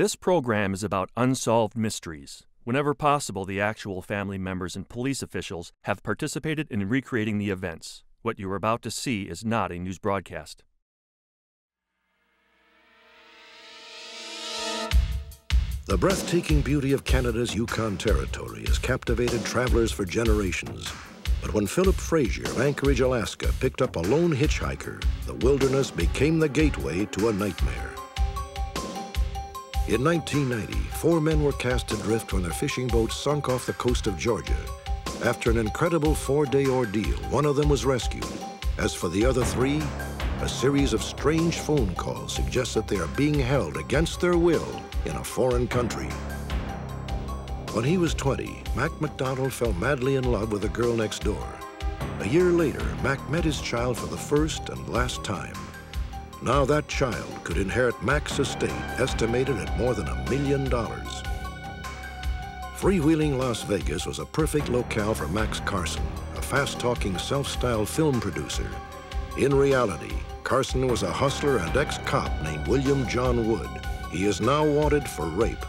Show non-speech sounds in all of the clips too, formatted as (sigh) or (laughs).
This program is about unsolved mysteries. Whenever possible, the actual family members and police officials have participated in recreating the events. What you are about to see is not a news broadcast. The breathtaking beauty of Canada's Yukon Territory has captivated travelers for generations. But when Philip Fraser of Anchorage, Alaska picked up a lone hitchhiker, the wilderness became the gateway to a nightmare. In 1990, four men were cast adrift when their fishing boat sunk off the coast of Georgia. After an incredible four-day ordeal, one of them was rescued. As for the other three, a series of strange phone calls suggests that they are being held against their will in a foreign country. When he was 20, Mac McDonald fell madly in love with a girl next door. A year later, Mac met his child for the first and last time. Now that child could inherit Mac's estate, estimated at more than a million dollars. Freewheeling Las Vegas was a perfect locale for Max Carson, a fast-talking, self-styled film producer. In reality, Carson was a hustler and ex-cop named William John Wood. He is now wanted for rape.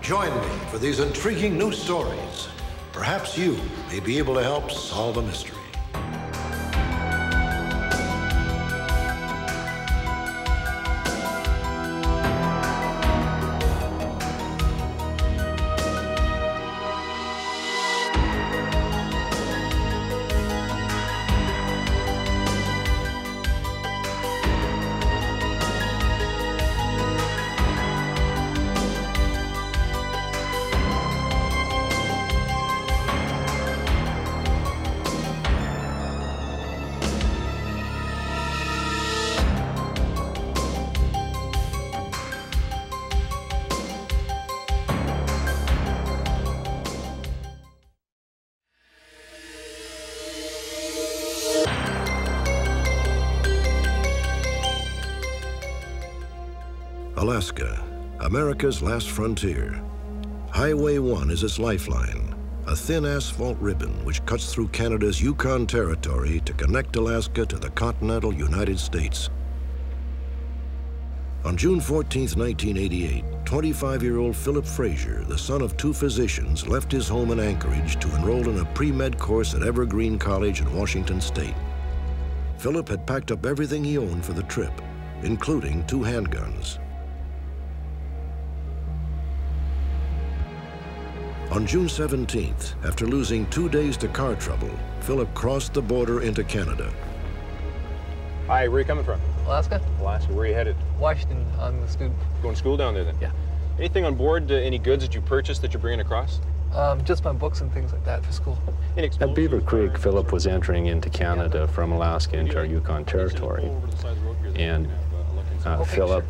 Join me for these intriguing new stories. Perhaps you may be able to help solve a mystery. Alaska, America's last frontier. Highway 1 is its lifeline, a thin asphalt ribbon which cuts through Canada's Yukon Territory to connect Alaska to the continental United States. On June 14, 1988, 25-year-old Philip Fraser, the son of two physicians, left his home in Anchorage to enroll in a pre-med course at Evergreen College in Washington State. Philip had packed up everything he owned for the trip, including two handguns. On June 17th, after losing two days to car trouble, Philip crossed the border into Canada. Hi, where are you coming from? Alaska? Alaska. Where are you headed? Washington on the student. Going to school down there then? Yeah. Anything on board, uh, any goods that you purchased that you're bringing across? Um, just my books and things like that for school. At Beaver Creek, Philip was entering into Canada from Alaska into our Yukon Territory. And uh, Philip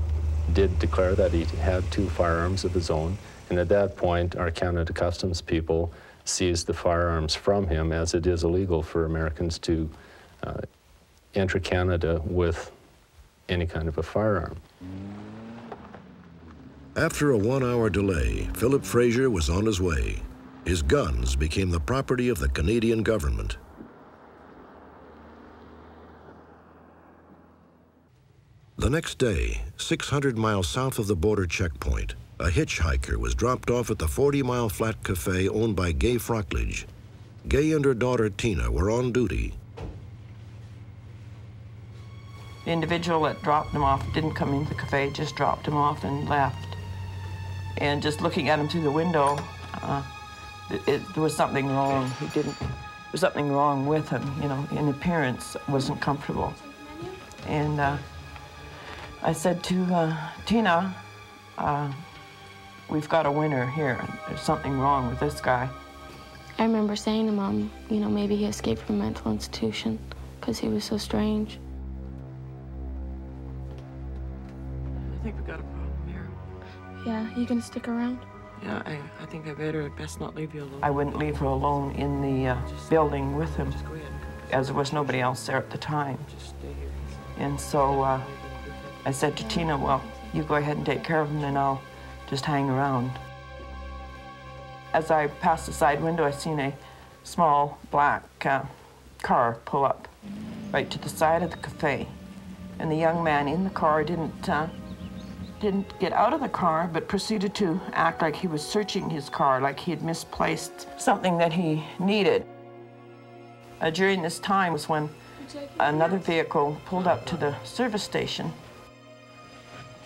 did declare that he had two firearms of his own and at that point, our Canada Customs people seized the firearms from him, as it is illegal for Americans to uh, enter Canada with any kind of a firearm. After a one-hour delay, Philip Fraser was on his way. His guns became the property of the Canadian government. The next day, 600 miles south of the border checkpoint, a hitchhiker was dropped off at the 40 Mile Flat Cafe owned by Gay Frockledge. Gay and her daughter Tina were on duty. The individual that dropped him off didn't come into the cafe, just dropped him off and left. And just looking at him through the window, uh, it, it, there was something wrong. He didn't, there was something wrong with him, you know, in appearance, wasn't comfortable. And uh, I said to uh, Tina, uh, we've got a winner here. There's something wrong with this guy. I remember saying to Mom, you know, maybe he escaped from a mental institution because he was so strange. I think we've got a problem here. Yeah, you gonna stick around? Yeah, I, I think I better best not leave you alone. I wouldn't leave her alone in the uh, building with him, as there was nobody else there at the time. And so uh, I said to Tina, well, you go ahead and take care of him, and I'll just hang around. As I passed the side window, I seen a small black uh, car pull up right to the side of the cafe. And the young man in the car didn't, uh, didn't get out of the car, but proceeded to act like he was searching his car, like he had misplaced something that he needed. Uh, during this time was when another vehicle pulled up to the service station.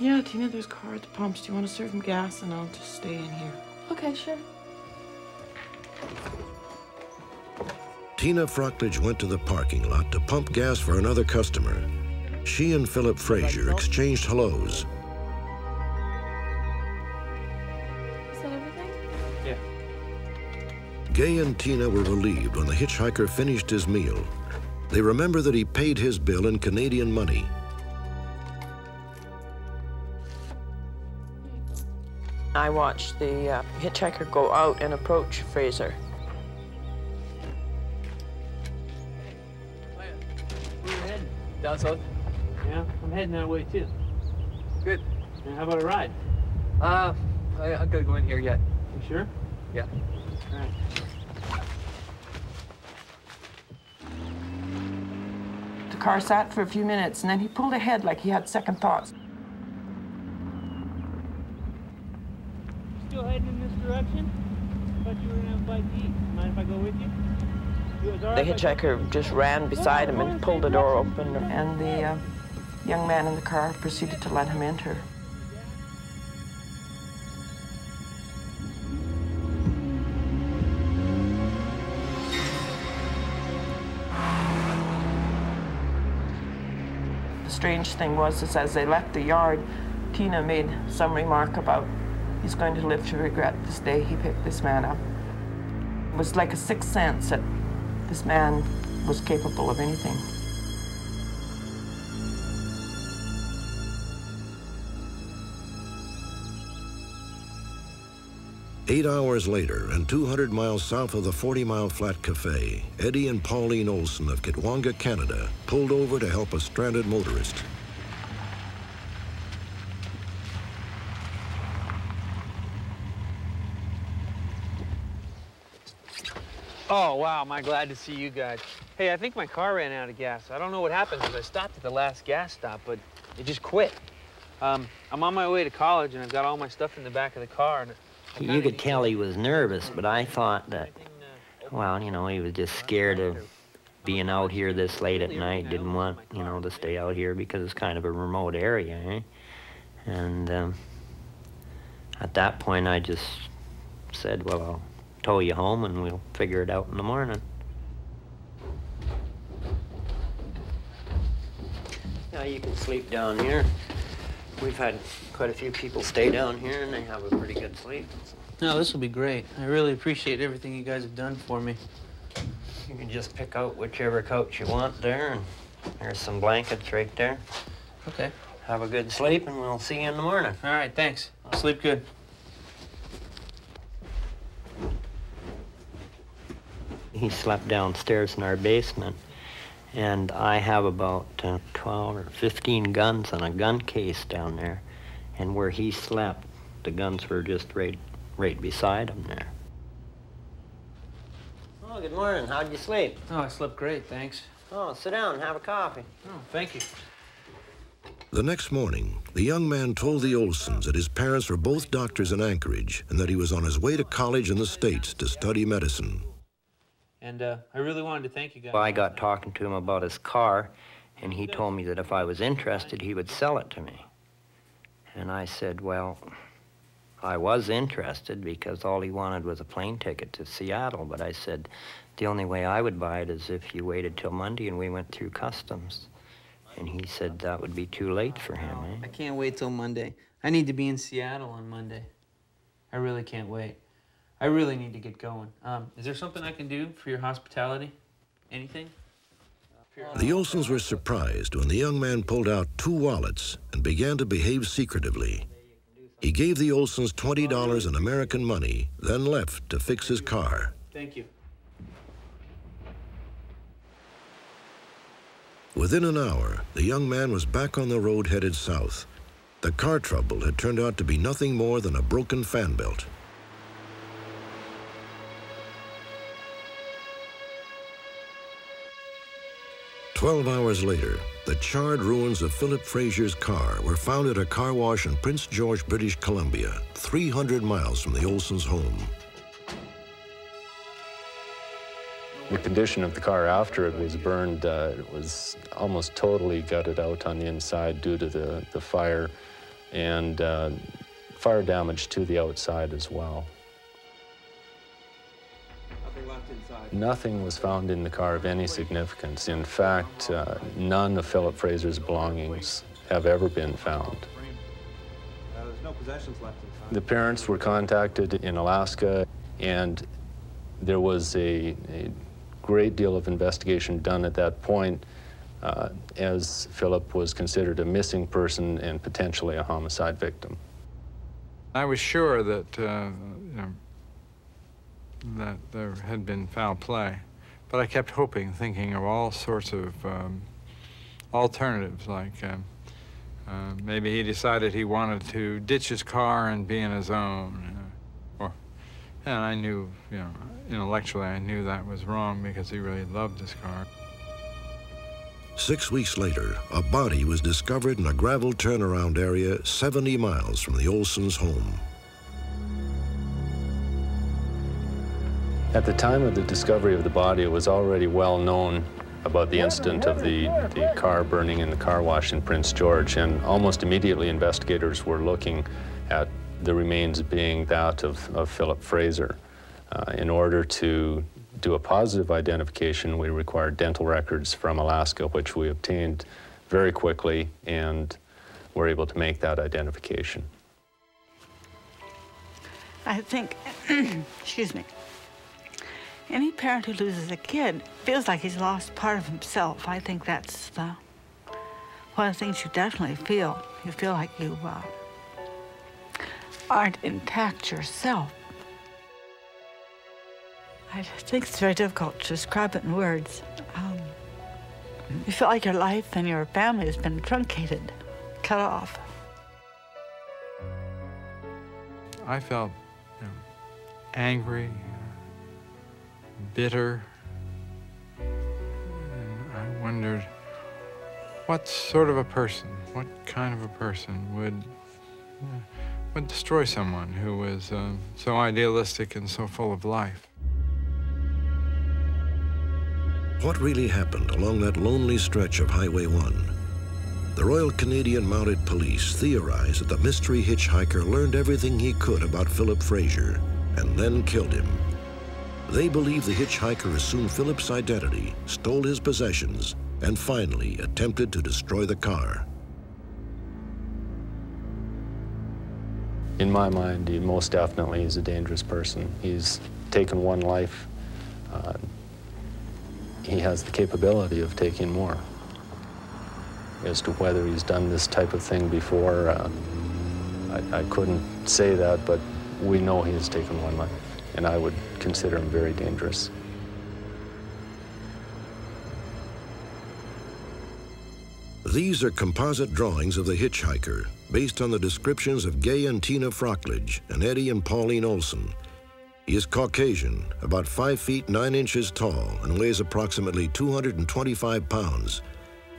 Yeah, Tina, there's a car at the pumps. Do you want to serve him gas? And I'll just stay in here. Okay, sure. Tina Frockledge went to the parking lot to pump gas for another customer. She and Philip Fraser exchanged hellos. Is that everything? Yeah. Gay and Tina were relieved when the hitchhiker finished his meal. They remember that he paid his bill in Canadian money. I watched the uh, hitchhiker go out and approach Fraser. Where you heading? Down south. Yeah, I'm heading that way too. Good. And how about a ride? Uh, I, I'm gonna go in here yet. You sure? Yeah. All right. The car sat for a few minutes and then he pulled ahead like he had second thoughts. Heading in this direction? Thought you were gonna have a bite to eat. Mind if I go with you? You- is it all The right if I- hitchhiker just ran beside him and pulled the door open, and the uh, young man in the car proceeded to let him enter. The strange thing was, is as they left the yard, Tina made some remark about he's going to live to regret this day he picked this man up. It was like a sixth sense that this man was capable of anything. Eight hours later, and 200 miles south of the 40 Mile Flat Cafe, Eddie and Pauline Olson of Kitwanga, Canada, pulled over to help a stranded motorist. Oh, wow, am I glad to see you guys. Hey, I think my car ran out of gas. I don't know what happened because I stopped at the last gas stop, but it just quit. Um, I'm on my way to college, and I've got all my stuff in the back of the car. You could tell he was nervous, but I thought that, uh, well, you know, he was just scared of being out here this late at night. Didn't want, you know, to stay out here because it's kind of a remote area, eh? And um, at that point, I just said, well, I'll tow you home and we'll figure it out in the morning. Now you can sleep down here. We've had quite a few people stay down here and they have a pretty good sleep. No, this will be great. I really appreciate everything you guys have done for me. You can just pick out whichever couch you want there, and there's some blankets right there. Okay. Have a good sleep, and we'll see you in the morning. All right, thanks. Sleep good. He slept downstairs in our basement, and I have about uh, 12 or 15 guns on a gun case down there. And where he slept, the guns were just right, right beside him there. Oh, good morning. How'd you sleep? Oh, I slept great, thanks. Oh, sit down and have a coffee. Oh, thank you. The next morning, the young man told the Olsons that his parents were both doctors in Anchorage and that he was on his way to college in the States to study medicine. And uh, I really wanted to thank you guys. Well, I got talking to him about his car, and he told me that if I was interested, he would sell it to me. And I said, well, I was interested because all he wanted was a plane ticket to Seattle. But I said, the only way I would buy it is if you waited till Monday and we went through customs. And he said that would be too late for him, I eh? can't wait till Monday. I need to be in Seattle on Monday. I really can't wait. I really need to get going. Um, is there something I can do for your hospitality? Anything? The Olsons were surprised when the young man pulled out two wallets and began to behave secretively. He gave the Olsons $20 in American money, then left to fix his car. Thank you. Within an hour, the young man was back on the road headed south. The car trouble had turned out to be nothing more than a broken fan belt. Twelve hours later, the charred ruins of Philip Fraser's car were found at a car wash in Prince George, British Columbia, 300 miles from the Olsons' home. The condition of the car after it was burned uh, it was almost totally gutted out on the inside due to the, the fire and uh, fire damage to the outside as well. Nothing was found in the car of any significance. In fact, uh, none of Philip Fraser's belongings have ever been found. The parents were contacted in Alaska, and there was a, a great deal of investigation done at that point, uh, as Philip was considered a missing person and potentially a homicide victim. I was sure that, uh, you know, that there had been foul play, but I kept hoping, thinking of all sorts of um, alternatives, like um, uh, maybe he decided he wanted to ditch his car and be in his own. Uh, or, and I knew, you know, intellectually, I knew that was wrong because he really loved his car. Six weeks later, a body was discovered in a gravel turnaround area 70 miles from the Olsons' home. At the time of the discovery of the body, it was already well known about the incident of the, the car burning in the car wash in Prince George, and almost immediately investigators were looking at the remains being that of, of Philip Fraser. Uh, in order to do a positive identification, we required dental records from Alaska, which we obtained very quickly and were able to make that identification. I think, (clears throat) excuse me, any parent who loses a kid feels like he's lost part of himself. I think that's the, one of the things you definitely feel. You feel like you uh, aren't intact yourself. I think it's very difficult to describe it in words. Um, you feel like your life and your family has been truncated, cut off. I felt you know, angry, bitter, and I wondered what sort of a person, what kind of a person would would destroy someone who was uh, so idealistic and so full of life. What really happened along that lonely stretch of Highway 1? The Royal Canadian Mounted Police theorized that the mystery hitchhiker learned everything he could about Philip Fraser and then killed him. They believe the hitchhiker assumed Philip's identity, stole his possessions, and finally attempted to destroy the car. In my mind, he most definitely is a dangerous person. He's taken one life. Uh, he has the capability of taking more. As to whether he's done this type of thing before, uh, I, I couldn't say that, but we know he has taken one life, and I would consider him very dangerous. These are composite drawings of the hitchhiker based on the descriptions of Gay and Tina Frockledge and Eddie and Pauline Olson. He is Caucasian, about 5 feet 9 inches tall, and weighs approximately 225 pounds.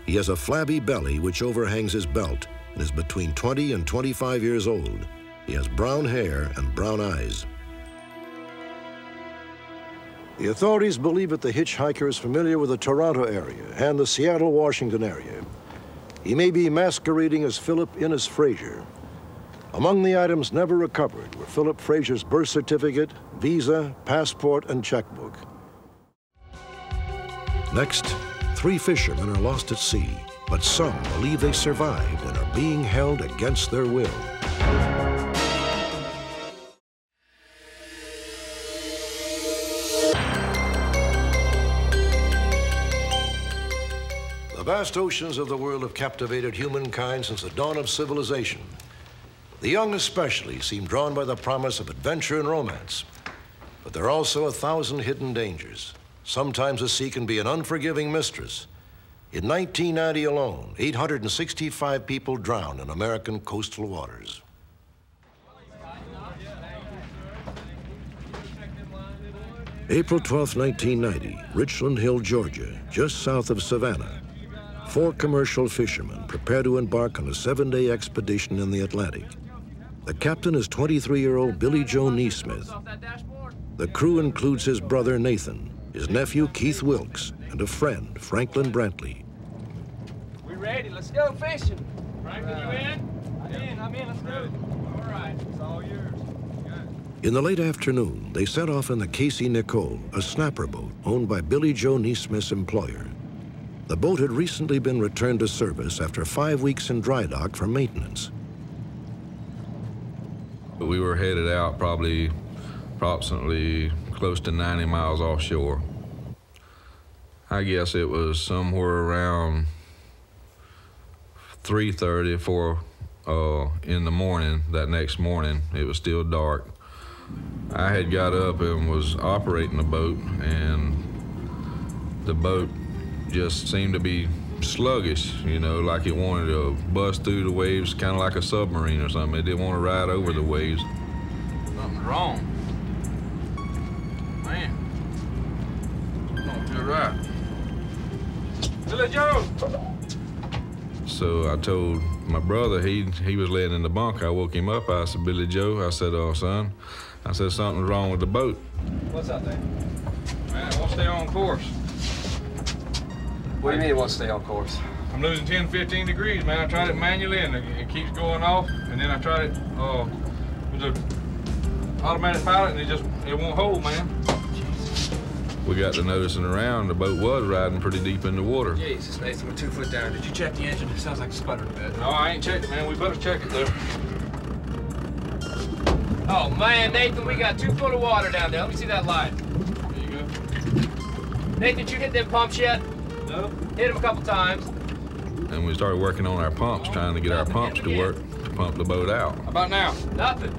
He has a flabby belly which overhangs his belt and is between 20 and 25 years old. He has brown hair and brown eyes. The authorities believe that the hitchhiker is familiar with the Toronto area and the Seattle, Washington area. He may be masquerading as Philip Innes Fraser. Among the items never recovered were Philip Fraser's birth certificate, visa, passport, and checkbook. Next, three fishermen are lost at sea, but some believe they survived and are being held against their will. The vast oceans of the world have captivated humankind since the dawn of civilization. The young especially seem drawn by the promise of adventure and romance. But there are also a thousand hidden dangers. Sometimes the sea can be an unforgiving mistress. In 1990 alone, 865 people drowned in American coastal waters. April 12, 1990, Richmond Hill, Georgia, just south of Savannah. Four commercial fishermen prepare to embark on a seven-day expedition in the Atlantic. The captain is 23-year-old Billy Joe Neesmith. The crew includes his brother Nathan, his nephew Keith Wilkes, and a friend, Franklin Brantley. We ready? Let's go fishing. Franklin, you in? I'm in. I'm in. Let's go. All right. It's all yours. In the late afternoon, they set off in the Casey Nicole, a snapper boat owned by Billy Joe Neesmith's employer. The boat had recently been returned to service after five weeks in dry dock for maintenance. We were headed out probably approximately close to 90 miles offshore. I guess it was somewhere around 3.30, 4 uh, in the morning, that next morning. It was still dark. I had got up and was operating the boat, and the boat just seemed to be sluggish, you know, like it wanted to bust through the waves, kind of like a submarine or something. It didn't want to ride over the waves. Something's wrong. Man. Oh, Don't feel right. Billy Joe! So I told my brother, he he was laying in the bunk. I woke him up. I said, Billy Joe, I said, oh, son, I said, something's wrong with the boat. What's out there? Man, we'll stay on course. What do you mean it won't stay on course? I'm losing 10, 15 degrees, man. I tried it manually and it, it keeps going off. And then I tried it uh, with a automatic pilot and it just, it won't hold, man. We got to noticing around, the boat was riding pretty deep in the water. Jesus, Nathan, we're two foot down. Did you check the engine? It sounds like it sputtered a bit. No, I ain't checked it, man. We better check it, though. Oh, man, Nathan, we got two foot of water down there. Let me see that line. There you go. Nathan, did you hit them pumps yet? No. Hit them a couple times. And we started working on our pumps, trying to get our pumps to work to pump the boat out. How about now? Nothing.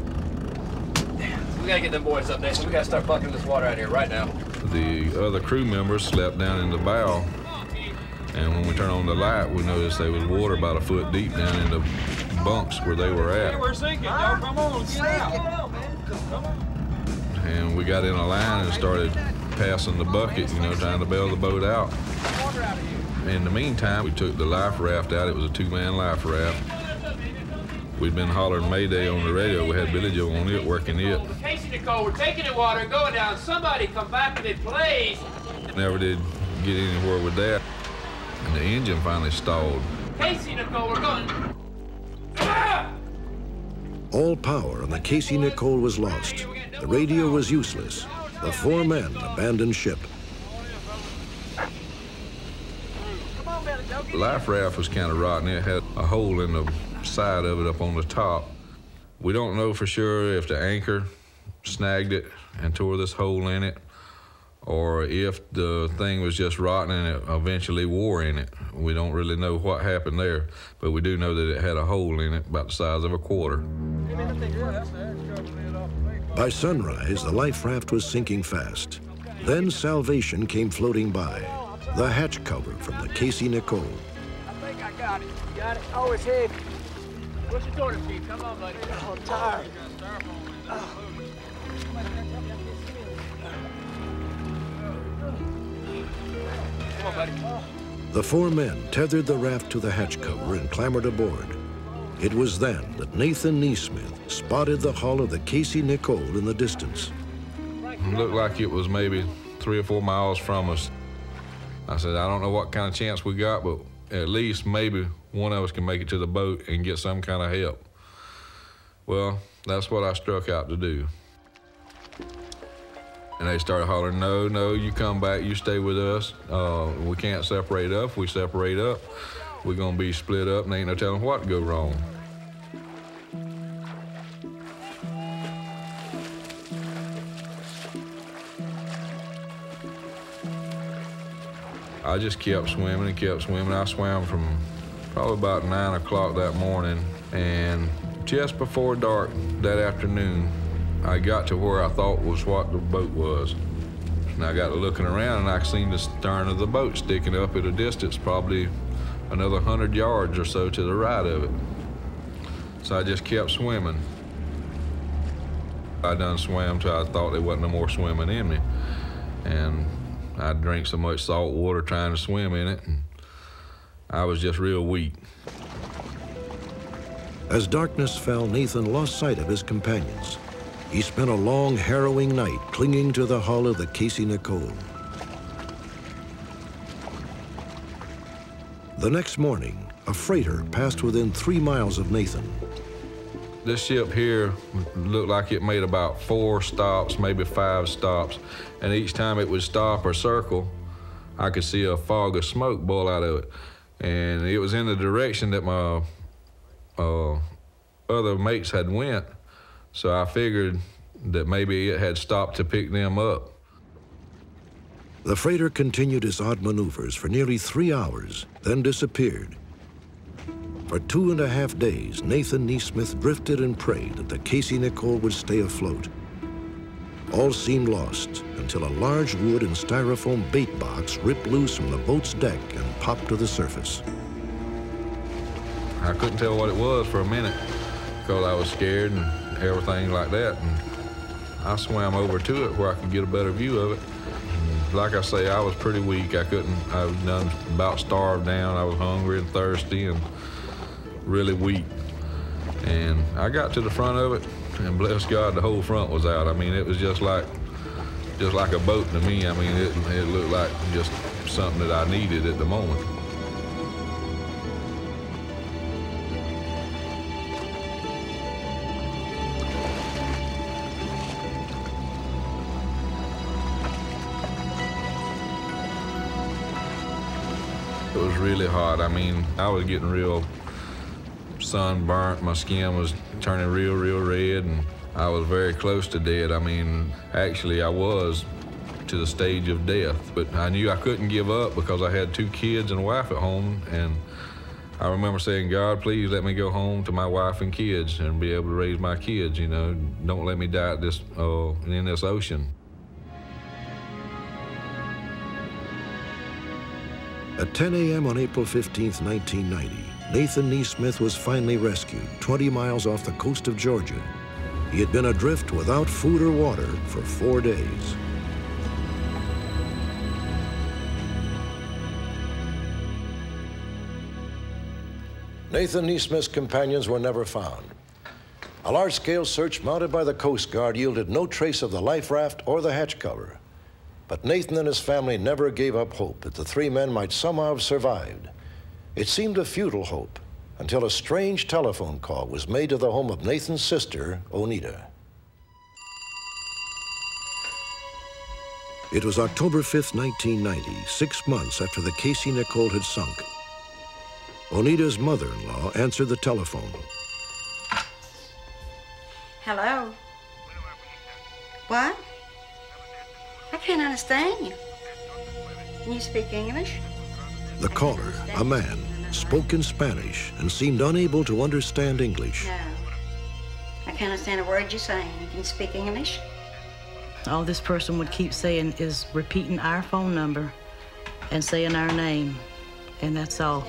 We gotta get them boys up, Nathan. We gotta start bucking this water out here right now. The other crew members slept down in the bow, and when we turned on the light, we noticed there was water about a foot deep down in the bunks where they were Hey, at. we're sinking, y'all. Come on, get out. Come on. And we got in a line and started passing the bucket, you know, trying to bail the boat out. In the meantime, we took the life raft out. It was a two-man life raft. We'd been hollering Mayday on the radio. We had Billy Joe on it, working it. Casey Nicole, we're taking the water, going down. Somebody come back with it, please. Never did get anywhere with that. And the engine finally stalled. Casey Nicole, we're going. Ah! All power on the Casey Nicole was lost. The radio was useless. The four men abandoned ship. The life raft was kind of rotten. It had a hole in the side of it up on the top. We don't know for sure if the anchor snagged it and tore this hole in it, or if the thing was just rotten and it eventually wore in it. We don't really know what happened there, but we do know that it had a hole in it about the size of a quarter. By sunrise, the life raft was sinking fast. Then salvation came floating by. The hatch cover from the Casey Nicole. I think I got it. You got it? Oh, it's heavy. Push it toward us, Come on, buddy. Oh, I'm tired. Come on. The four men tethered the raft to the hatch cover and clambered aboard. It was then that Nathan Neesmith spotted the hull of the Casey Nicole in the distance. It looked like it was maybe three or four miles from us. I said, I don't know what kind of chance we got, but at least maybe one of us can make it to the boat and get some kind of help. Well, that's what I struck out to do. And they started hollering, no, no, you come back, you stay with us. Uh, we can't separate up. We separate up, we're gonna be split up and ain't no telling what to go wrong. I just kept swimming and kept swimming. I swam from probably about nine o'clock that morning, and just before dark that afternoon, I got to where I thought was what the boat was. And I got to looking around, and I seen the stern of the boat sticking up at a distance, probably another hundred yards or so to the right of it. So I just kept swimming. I done swam till I thought there wasn't no more swimming in me, and I drank so much salt water trying to swim in it. And I was just real weak. As darkness fell, Nathan lost sight of his companions. He spent a long, harrowing night clinging to the hull of the Casey Nicole. The next morning, a freighter passed within three miles of Nathan. This ship here looked like it made about four stops, maybe five stops, and each time it would stop or circle, I could see a fog of smoke boil out of it. And it was in the direction that my uh, other mates had went, so I figured that maybe it had stopped to pick them up. The freighter continued its odd maneuvers for nearly three hours, then disappeared. For two and a half days, Nathan Neesmith drifted and prayed that the Casey Nicole would stay afloat. All seemed lost until a large wood and styrofoam bait box ripped loose from the boat's deck and popped to the surface. I couldn't tell what it was for a minute because I was scared and everything like that. And I swam over to it where I could get a better view of it. Like I say, I was pretty weak. I couldn't, I was done about starved down. I was hungry and thirsty and really weak. And I got to the front of it, and bless God, the whole front was out. I mean, it was just like, just like a boat to me. I mean, it, it looked like just something that I needed at the moment. Really hot. I mean, I was getting real sunburnt. My skin was turning real, real red, and I was very close to dead. I mean, actually, I was to the stage of death, but I knew I couldn't give up because I had two kids and a wife at home, and I remember saying, God, please let me go home to my wife and kids and be able to raise my kids, you know. Don't let me die this, uh, in this ocean. At 10 a.m. on April 15, 1990, Nathan Neesmith was finally rescued 20 miles off the coast of Georgia. He had been adrift without food or water for four days. Nathan Neesmith's companions were never found. A large-scale search mounted by the Coast Guard yielded no trace of the life raft or the hatch cover. But Nathan and his family never gave up hope that the three men might somehow have survived. It seemed a futile hope until a strange telephone call was made to the home of Nathan's sister, Onita. It was October 5, 1990, six months after the Casey Nicole had sunk. Onita's mother-in-law answered the telephone. Hello? What? I can't understand you. Can you speak English? The caller, a man, spoke in Spanish and seemed unable to understand English. No. I can't understand a word you're saying. You Can you speak English? All this person would keep saying is repeating our phone number and saying our name, and that's all.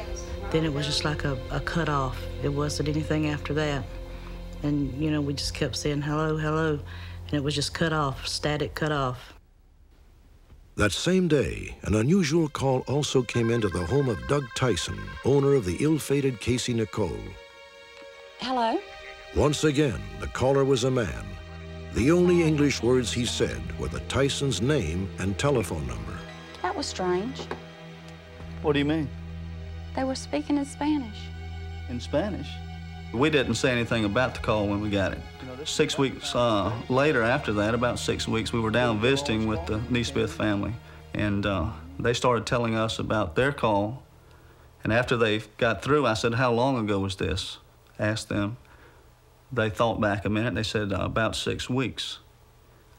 Then it was just like a, a cut off. It wasn't anything after that. And, you know, we just kept saying hello, hello, and it was just cut off, static cut off. That same day, an unusual call also came into the home of Doug Tyson, owner of the ill-fated Casey Nicole. Hello? Once again, the caller was a man. The only English words he said were the Tyson's name and telephone number. That was strange. What do you mean? They were speaking in Spanish. In Spanish? We didn't say anything about the call when we got it. Six weeks uh, later, after that, about six weeks, we were down visiting with the Neesmith family, and uh, they started telling us about their call. And after they got through, I said, How long ago was this? Asked them. They thought back a minute. They said, uh, About six weeks.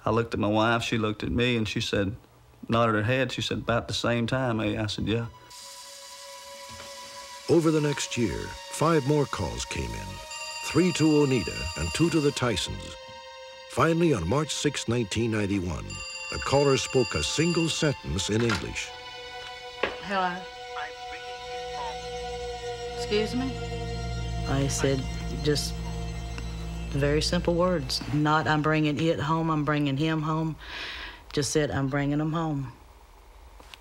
I looked at my wife, she looked at me, and she said, nodded her head. She said, About the same time, eh? I said, Yeah. Over the next year, five more calls came in, three to Onita and two to the Tysons. Finally, on March 6, 1991, the caller spoke a single sentence in English. Hello? Excuse me? I said just very simple words. Not I'm bringing it home, I'm bringing him home. Just said I'm bringing him home.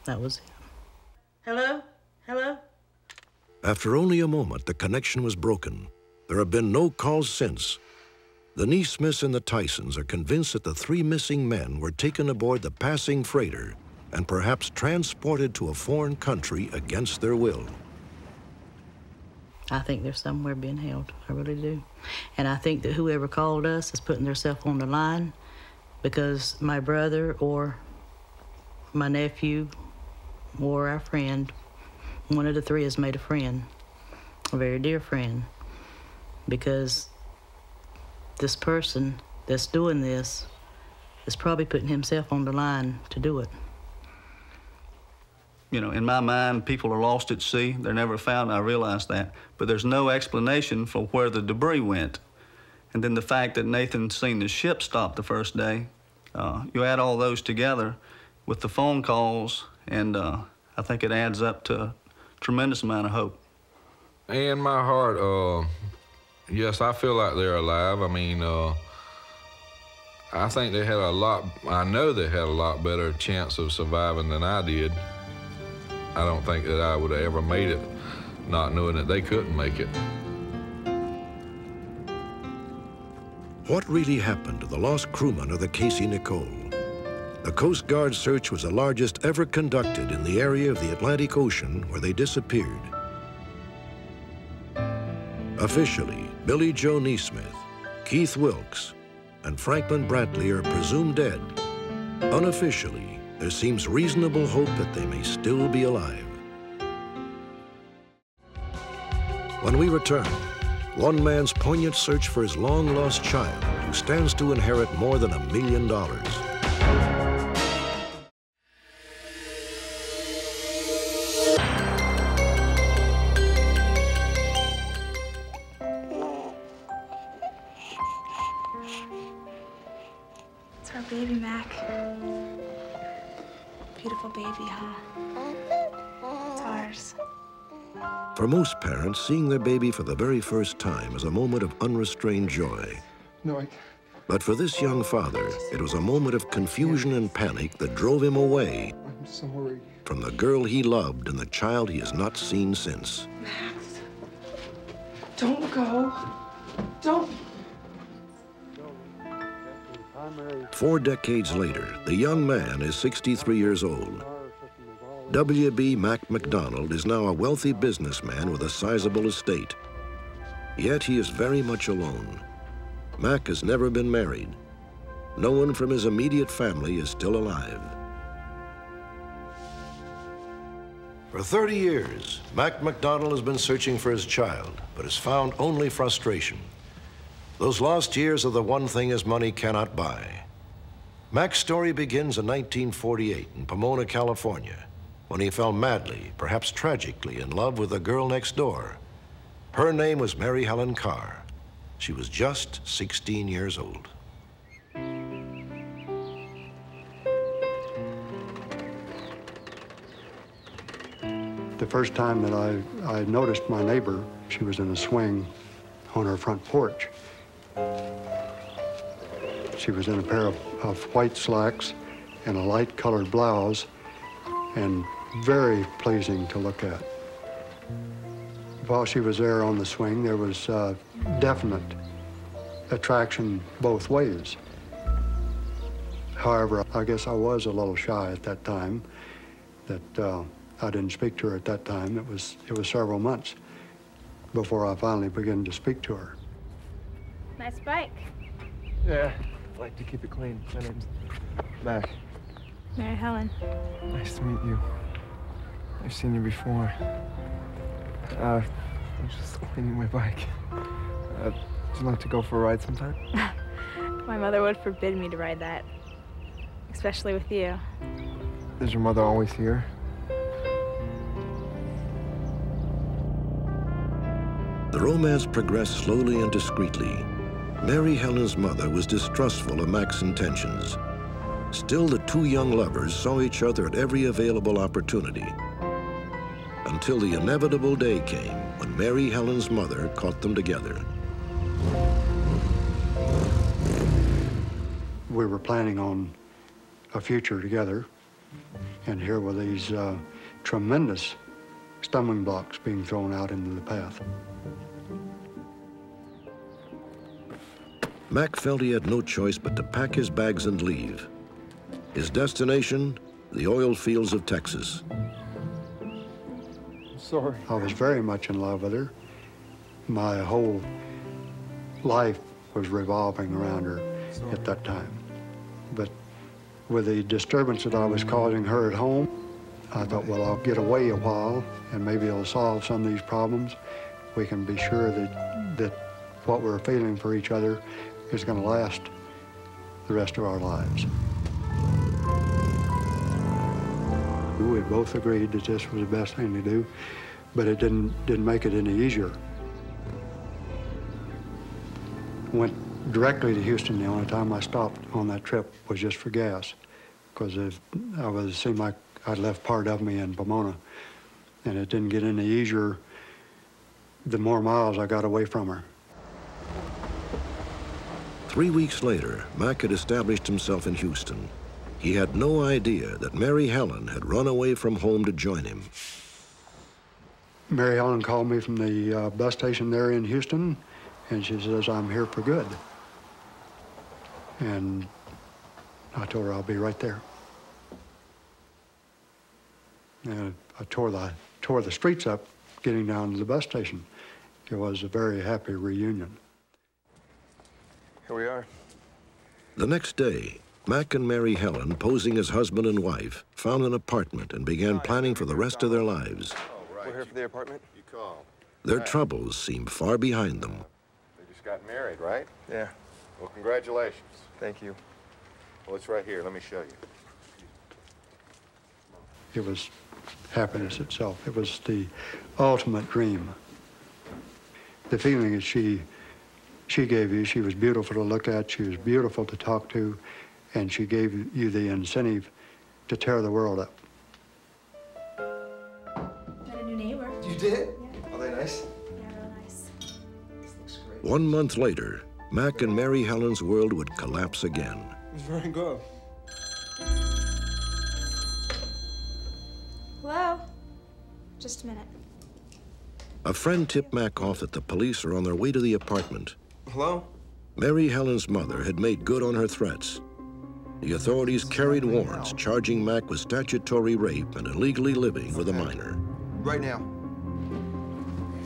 That was it. Hello? Hello? After only a moment, the connection was broken. There have been no calls since. The Neesmiths and the Tysons are convinced that the three missing men were taken aboard the passing freighter and perhaps transported to a foreign country against their will. I think they're somewhere being held. I really do. And I think that whoever called us is putting themselves on the line because my brother or my nephew or our friend, one of the three has made a friend, a very dear friend, because this person that's doing this is probably putting himself on the line to do it. You know, in my mind, people are lost at sea. They're never found. I realize that. But there's no explanation for where the debris went. And then the fact that Nathan seen the ship stop the first day, uh, you add all those together with the phone calls, and uh, I think it adds up to a tremendous amount of hope. In my heart, uh, yes, I feel like they're alive. I mean, uh, I think they had a lot, I know they had a lot better chance of surviving than I did. I don't think that I would have ever made it not knowing that they couldn't make it. What really happened to the lost crewmen of the Casey Nicole? The Coast Guard search was the largest ever conducted in the area of the Atlantic Ocean where they disappeared. Officially, Billy Joe Neesmith, Keith Wilkes, and Franklin Brantley are presumed dead. Unofficially, there seems reasonable hope that they may still be alive. When we return, one man's poignant search for his long-lost child who stands to inherit more than a million dollars. Parents, seeing their baby for the very first time is a moment of unrestrained joy. No, I... But for this young father, it was a moment of confusion and panic that drove him away I'm sorry. from the girl he loved and the child he has not seen since. Max, don't go. Don't. Four decades later, the young man is 63 years old. W.B. Mac McDonald is now a wealthy businessman with a sizable estate. Yet he is very much alone. Mac has never been married. No one from his immediate family is still alive. For 30 years, Mac McDonald has been searching for his child, but has found only frustration. Those lost years are the one thing his money cannot buy. Mac's story begins in 1948 in Pomona, California, when he fell madly, perhaps tragically, in love with the girl next door. Her name was Mary Helen Carr. She was just 16 years old. The first time that I, I noticed my neighbor, she was in a swing on her front porch. She was in a pair of, of white slacks and a light colored blouse and very pleasing to look at. While she was there on the swing, there was uh, definite attraction both ways. However, I guess I was a little shy at that time, that uh, I didn't speak to her at that time. It was, it was several months before I finally began to speak to her. Nice bike. Yeah, I like to keep it clean. My name's Mac. Mary Helen. Nice to meet you. I've seen you before. Uh, I'm just cleaning my bike. Uh, would you like to go for a ride sometime? (laughs) My mother would forbid me to ride that, especially with you. Is your mother always here? The romance progressed slowly and discreetly. Mary Helen's mother was distrustful of Mac's intentions. Still, the two young lovers saw each other at every available opportunity. Until the inevitable day came when Mary Helen's mother caught them together. We were planning on a future together, and here were these uh, tremendous stumbling blocks being thrown out into the path. Mac felt he had no choice but to pack his bags and leave. His destination, the oil fields of Texas. Sorry. I was very much in love with her. My whole life was revolving around her Sorry. at that time. But with the disturbance that I was causing her at home, I thought, well, I'll get away a while and maybe it'll solve some of these problems. We can be sure that, that what we're feeling for each other is going to last the rest of our lives. We both agreed that this was the best thing to do, but it didn't, didn't make it any easier. Went directly to Houston. The only time I stopped on that trip was just for gas, because I was, it seemed like I'd left part of me in Pomona, and it didn't get any easier the more miles I got away from her. Three weeks later, Mac had established himself in Houston. He had no idea that Mary Helen had run away from home to join him. Mary Helen called me from the uh, bus station there in Houston, and she says, I'm here for good. And I told her I'll be right there. And I tore the, tore the streets up getting down to the bus station. It was a very happy reunion. Here we are. The next day, Mac and Mary Helen, posing as husband and wife, found an apartment and began planning for the rest of their lives. We're here for the apartment? You called. Their troubles seemed far behind them. They just got married, right? Yeah. Well, congratulations. Thank you. Well, it's right here. Let me show you. It was happiness itself. It was the ultimate dream. The feeling that she she gave you. She was beautiful to look at. She was beautiful to talk to. And she gave you the incentive to tear the world up. Got a new neighbor. You did? Yeah. Are they nice? Yeah, real nice. This looks great. One month later, Mac and Mary Helen's world would collapse again. It's very good. Hello? Just a minute. A friend tipped Mac off that the police are on their way to the apartment. Hello? Mary Helen's mother had made good on her threats. The authorities carried warrants charging Mac with statutory rape and illegally living with a minor. Right now.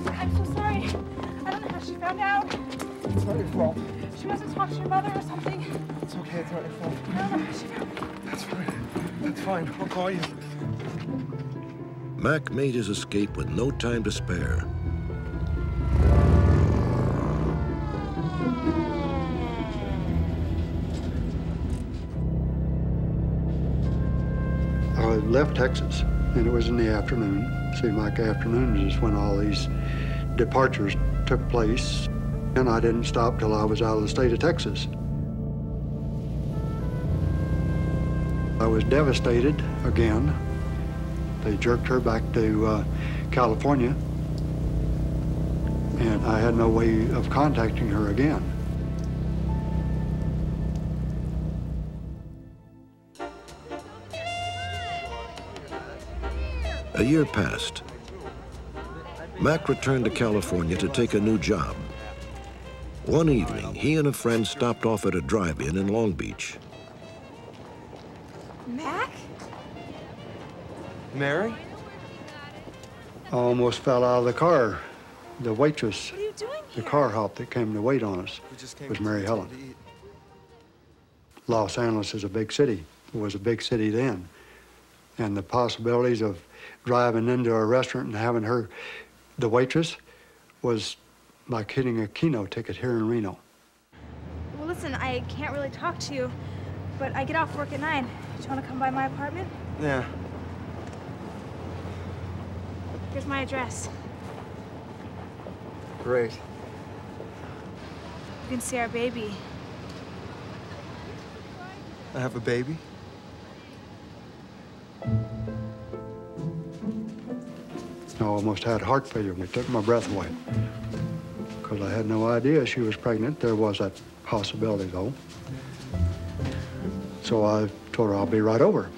I'm so sorry. I don't know how she found out. It's not your fault. She must have talked to your mother or something. It's okay, it's not your fault. I don't know how she found me. That's fine. That's fine. I'll call you. Mac made his escape with no time to spare. Left Texas, and it was in the afternoon. Seemed like afternoons is when all these departures took place, and I didn't stop till I was out of the state of Texas. I was devastated again. They jerked her back to uh, California, and I had no way of contacting her again. A year passed. Mac returned to California to take a new job. One evening, he and a friend stopped off at a drive-in in Long Beach. Mac? Mary? I almost fell out of the car. The waitress, what are you doing the car hop that came to wait on us was Mary Helen. Los Angeles is a big city. It was a big city then. And the possibilities of driving into a restaurant and having her, the waitress, was like hitting a Keno ticket here in Reno. Well, listen, I can't really talk to you, but I get off work at 9. Do you want to come by my apartment? Yeah. Here's my address. Great. You can see our baby. I have a baby? I almost had heart failure. It took my breath away. Because I had no idea she was pregnant. There was that possibility, though. So I told her I'll be right over.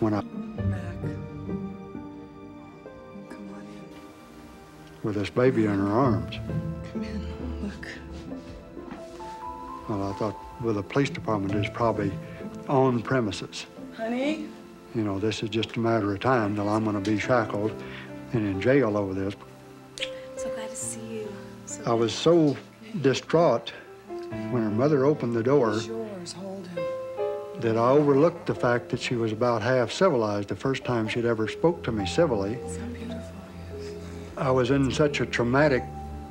When I with this baby in her arms. Come in, look. Well, I thought with the police department is probably on premises. Honey? You know, this is just a matter of time till I'm going to be shackled and in jail over this. So glad to see you. So I was so distraught when her mother opened the door yours, hold him. that I overlooked the fact that she was about half civilized the first time she'd ever spoke to me civilly. So beautiful. I was in such a traumatic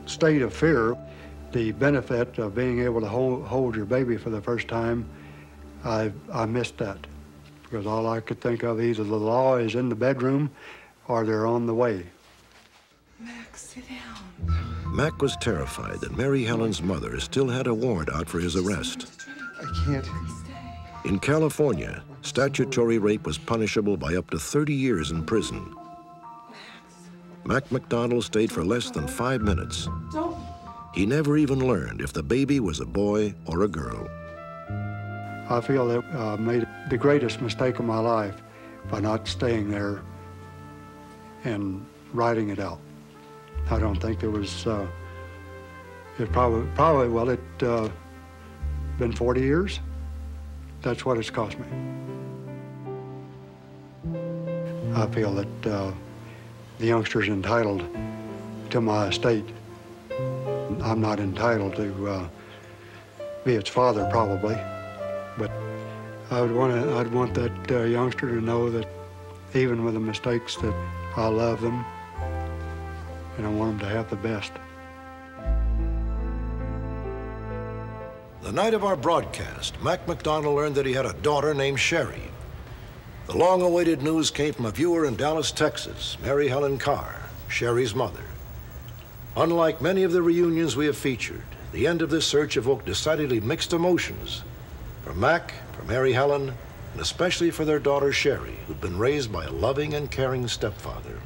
state of fear. The benefit of being able to hold, hold your baby for the first time, I, I missed that. Because all I could think of, either the law is in the bedroom or they're on the way. Max, sit down. Mac was terrified that Mary Helen's mother still had a warrant out for his arrest. I can't. In California, statutory rape was punishable by up to 30 years in prison. Mac McDonald stayed for less than five minutes. He never even learned if the baby was a boy or a girl. I feel that I uh, made the greatest mistake of my life by not staying there and writing it out. I don't think there was, uh, it probably, probably, well, it uh, been 40 years. That's what it's cost me. I feel that uh, the youngster's entitled to my estate. I'm not entitled to uh, be its father, probably, but I would want to. I'd want that uh, youngster to know that, even with the mistakes, that I love them, and I want them to have the best. The night of our broadcast, Mac McDonald learned that he had a daughter named Sherry. The long-awaited news came from a viewer in Dallas, Texas, Mary Helen Carr, Sherry's mother. Unlike many of the reunions we have featured, the end of this search evoked decidedly mixed emotions for Mac, for Mary Helen, and especially for their daughter Sherry, who'd been raised by a loving and caring stepfather.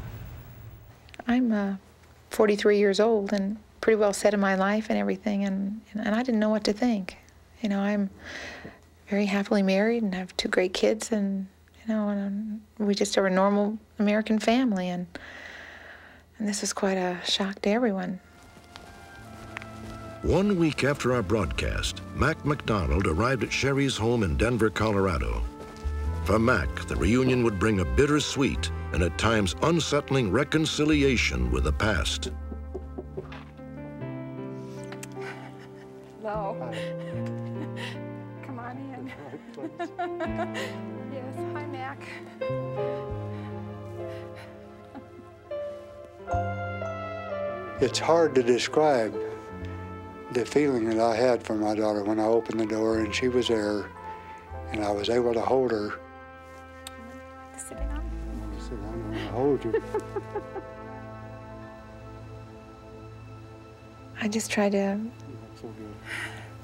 I'm uh, 43 years old and pretty well set in my life and everything, and, and I didn't know what to think. You know, I'm very happily married and have two great kids, and you know, and we just are a normal American family, and and this was quite a shock to everyone. One week after our broadcast, Mac McDonald arrived at Sherry's home in Denver, Colorado. For Mac, the reunion would bring a bittersweet and at times unsettling reconciliation with the past. Hello. (laughs) Come on in. (laughs) It's hard to describe the feeling that I had for my daughter when I opened the door and she was there and I was able to hold her. Sit I'm going to hold you. (laughs) I just tried to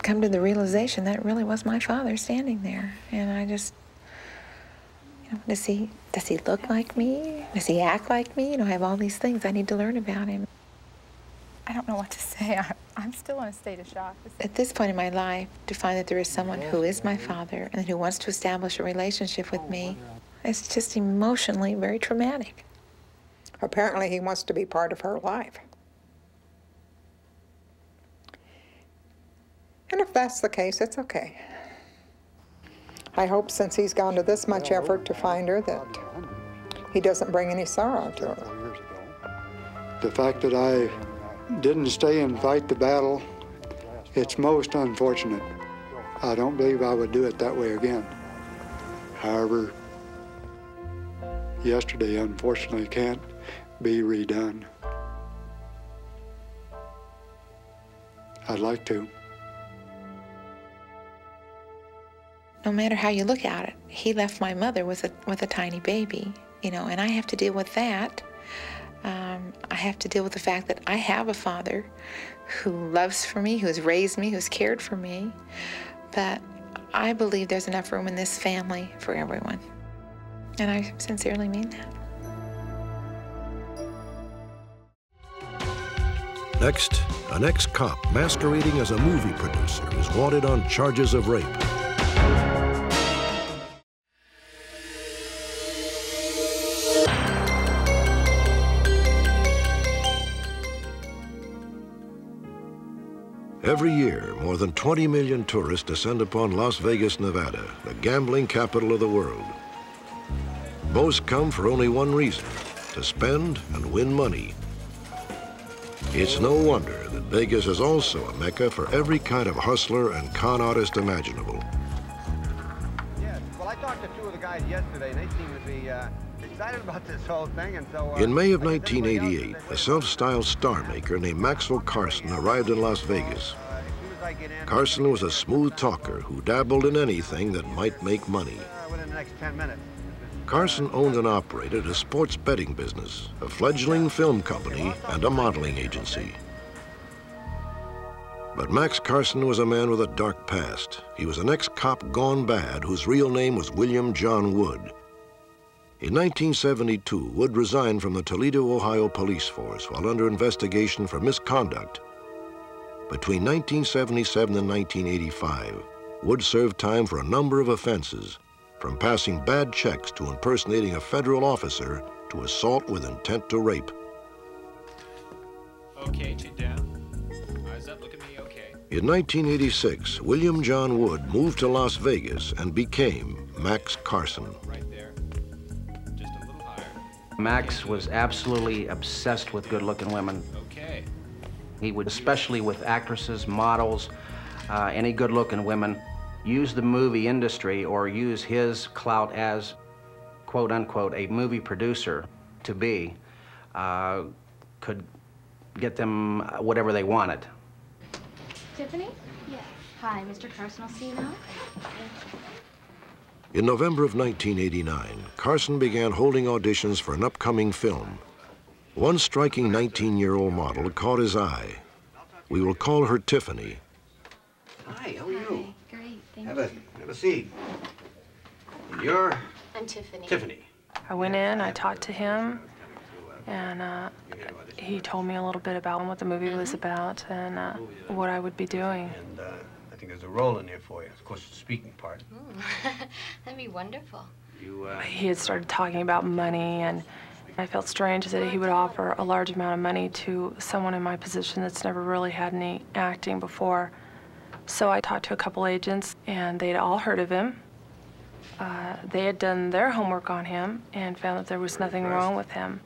come to the realization that really was my father standing there, and I just, you know, does he does he look like me? Does he act like me? You know, I have all these things I need to learn about him. I don't know what to say. I, I'm still in a state of shock. At this point in my life, to find that there is someone who is my father and who wants to establish a relationship with me, it's just emotionally very traumatic. Apparently, he wants to be part of her life. And if that's the case, it's okay. I hope since he's gone to this much effort to find her that he doesn't bring any sorrow to her. The fact that I didn't stay and fight the battle, it's most unfortunate. I don't believe I would do it that way again. However, yesterday unfortunately can't be redone. I'd like to. No matter how you look at it, he left my mother with a with a tiny baby, you know, and I have to deal with that. Um, I have to deal with the fact that I have a father who loves for me, who has raised me, who's cared for me. But I believe there's enough room in this family for everyone. And I sincerely mean that. Next, an ex-cop masquerading as a movie producer is wanted on charges of rape. Every year, more than 20 million tourists descend upon Las Vegas, Nevada, the gambling capital of the world. Most come for only one reason, to spend and win money. It's no wonder that Vegas is also a mecca for every kind of hustler and con artist imaginable. Yes, well, I talked to two of the guys yesterday, and they seem to be uh, excited about this whole thing, and so... Uh, In May of 1988, a self-styled star maker named Maxwell Carson arrived in Las Vegas. Carson was a smooth talker who dabbled in anything that might make money. Uh, within the next 10 minutes. Carson owned and operated a sports betting business, a fledgling film company, and a modeling agency. But Max Carson was a man with a dark past. He was an ex-cop gone bad whose real name was William John Wood. In 1972, Wood resigned from the Toledo, Ohio police force while under investigation for misconduct. Between 1977 and 1985, Wood served time for a number of offenses, from passing bad checks to impersonating a federal officer to assault with intent to rape. Okay, chin down. Eyes up, look at me, okay. In 1986, William John Wood moved to Las Vegas and became Max Carson. Max was absolutely obsessed with good-looking women. Okay. He would, especially with actresses, models, uh, any good-looking women, use the movie industry or use his clout as, quote unquote, a movie producer to be, uh, could get them whatever they wanted. Tiffany? Yeah. Hi, Mr. Carson. I'll see you now. In November of 1989, Carson began holding auditions for an upcoming film. One striking 19-year-old model caught his eye. We will call her Tiffany. Hi, how are you? Great, thank Have you. a have a seat. And you're I'm Tiffany. Tiffany. I went in, I talked to him, and uh, he told me a little bit about what the movie was about and uh, what I would be doing. And uh, I think there's a role in there for you. Of course, the speaking part. (laughs) That'd be wonderful. You uh, He had started talking about money, and I felt strange that he would offer a large amount of money to someone in my position that's never really had any acting before. So I talked to a couple agents, and they'd all heard of him. Uh, they had done their homework on him and found that there was nothing wrong with him.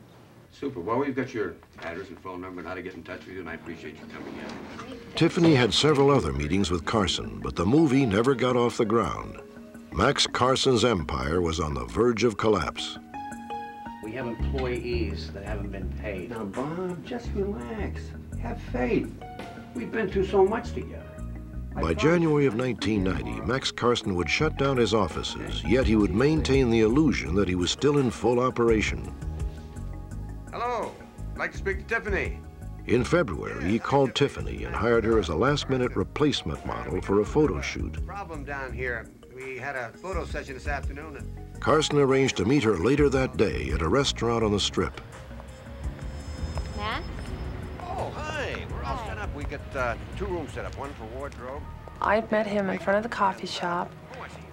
Super. Well, we've got your address and phone number and how to get in touch with you, and I appreciate you coming in. Tiffany had several other meetings with Carson, but the movie never got off the ground. Max Carson's empire was on the verge of collapse. We have employees that haven't been paid. Now, Bob, just relax. Have faith. We've been through so much together. By January of 1990, Max Carson would shut down his offices, yet he would maintain the illusion that he was still in full operation. Hello. I'd like to speak to Tiffany. In February, he called Tiffany and hired her as a last-minute replacement model for a photo shoot. Problem down here. We had a photo session this afternoon, and Carson arranged to meet her later that day at a restaurant on the Strip. Matt? Oh, hi. We're all set up. We got uh, two rooms set up, one for wardrobe. I met him in front of the coffee shop,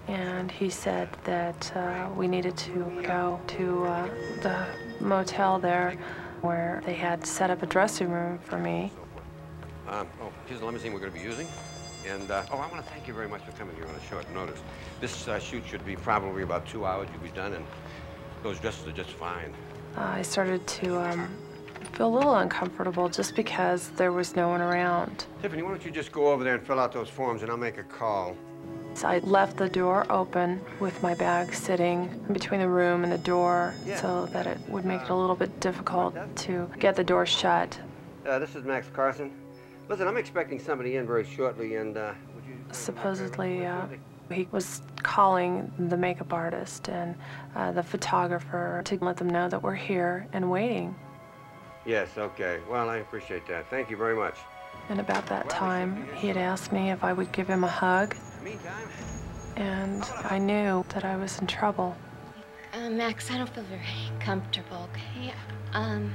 and he said that uh, we needed to go to uh, the motel there where they had set up a dressing room for me. Um, oh, here's the limousine we're going to be using. And, uh, oh, I want to thank you very much for coming here on a short notice. This uh, shoot should be probably about two hours. You'll be done, and those dresses are just fine. Uh, I started to um, feel a little uncomfortable just because there was no one around. Tiffany, why don't you just go over there and fill out those forms, and I'll make a call. So I left the door open with my bag sitting between the room and the door so that it would make it a little bit difficult to get the door shut. Uh, this is Max Carson. Listen, I'm expecting somebody in very shortly, and uh, would you... Supposedly, uh, he was calling the makeup artist and uh, the photographer to let them know that we're here and waiting. Yes, okay. Well, I appreciate that. Thank you very much. And about that time, he had asked me if I would give him a hug. Meantime, And I knew that I was in trouble. Uh, Max, I don't feel very comfortable, okay? Um,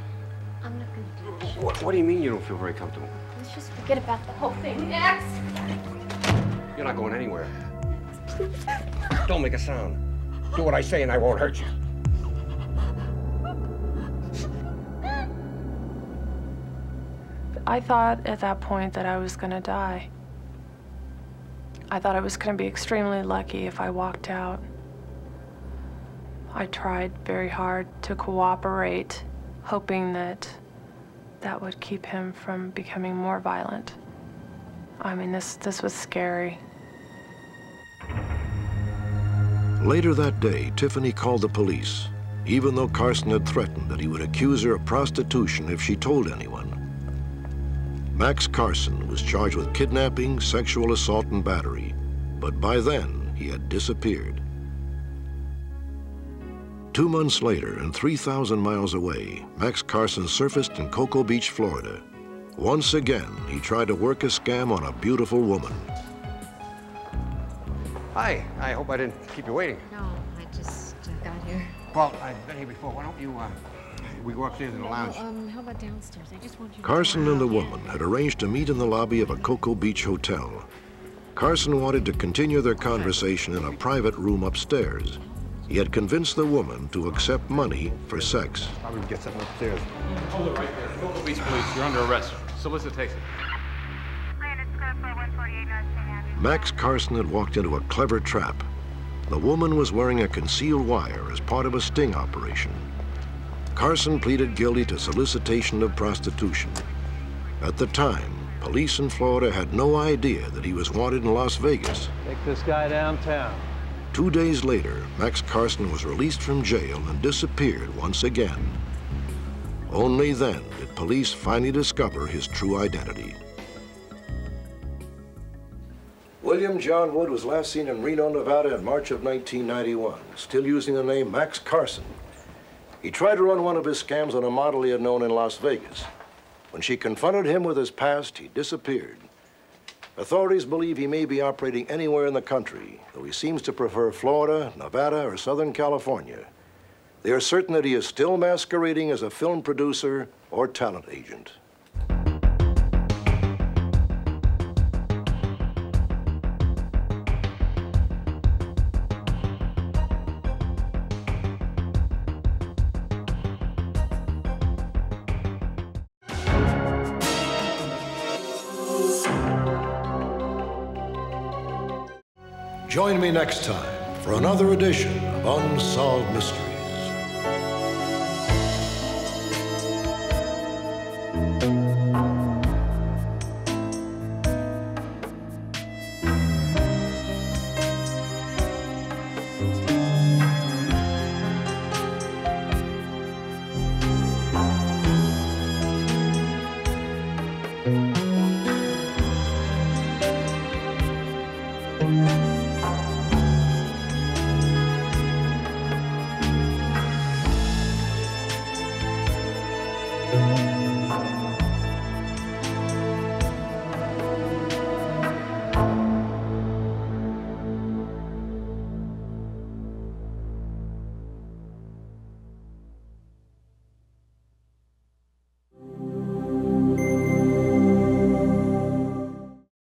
I'm not gonna do it. what, what do you mean you don't feel very comfortable? Let's just forget about the whole thing, Max. You're not going anywhere. Don't make a sound. Do what I say, and I won't hurt you. I thought at that point that I was going to die. I thought I was going to be extremely lucky if I walked out. I tried very hard to cooperate, hoping that that would keep him from becoming more violent. I mean, this, this was scary. Later that day, Tiffany called the police, even though Carson had threatened that he would accuse her of prostitution if she told anyone. Max Carson was charged with kidnapping, sexual assault, and battery, but by then he had disappeared. Two months later, and 3,000 miles away, Max Carson surfaced in Cocoa Beach, Florida. Once again, he tried to work a scam on a beautiful woman. Hi, I hope I didn't keep you waiting. No, I just uh, got here. Well, I've been here before. Why don't you, uh, we go upstairs in the lounge? Well, um, how about downstairs? I just want you to... Carson and the woman had arranged to meet in the lobby of a Cocoa Beach hotel. Carson wanted to continue their conversation in a private room upstairs. He had convinced the woman to accept money for sex. Probably get something upstairs. Hold it right there. Cocoa Beach Police, you're under arrest. Solicitation. Max Carson had walked into a clever trap. The woman was wearing a concealed wire as part of a sting operation. Carson pleaded guilty to solicitation of prostitution. At the time, police in Florida had no idea that he was wanted in Las Vegas. Take this guy downtown. Two days later, Max Carson was released from jail and disappeared once again. Only then did police finally discover his true identity. William John Wood was last seen in Reno, Nevada in March of 1991, still using the name Max Carson. He tried to run one of his scams on a model he had known in Las Vegas. When she confronted him with his past, he disappeared. Authorities believe he may be operating anywhere in the country, though he seems to prefer Florida, Nevada, or Southern California. They are certain that he is still masquerading as a film producer or talent agent. Join me next time for another edition of Unsolved Mysteries.